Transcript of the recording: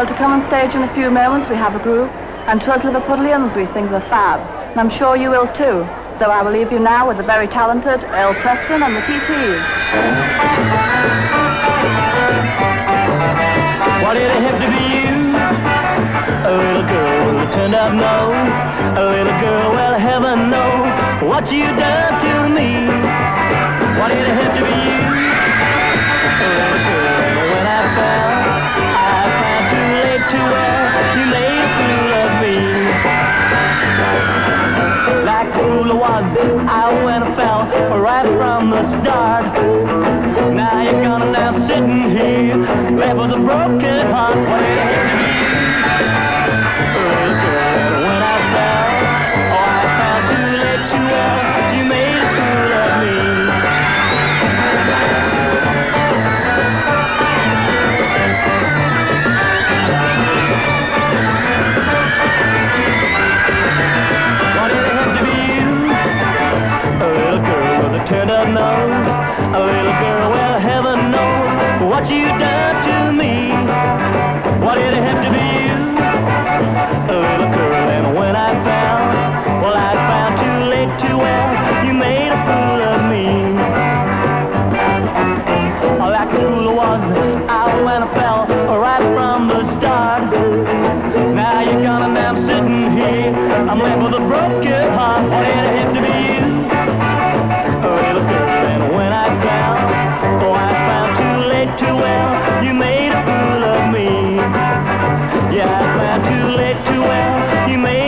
Well, to come on stage in a few moments, we have a group, and to us Liverpudlians, we think they're fab. And I'm sure you will too. So I will leave you now with the very talented Earl Preston and the TTs. Why did it have to be you? A little girl with a turned up nose. A little girl, well, heaven knows what you done to me. Why did it have to be you? Was, I went and fell right from the start. Now you're gonna now sitting here, left with a broken heart. Girl with a little girl, well, heaven knows what you done to me. Why did it have to be you? A little girl, and when I found, well, I found too late to well, you made a fool of me. Like the rule was, I went and fell right from the start. Now you're gonna, now I'm sitting here, I'm left with a broken heart. What did it have to be? You may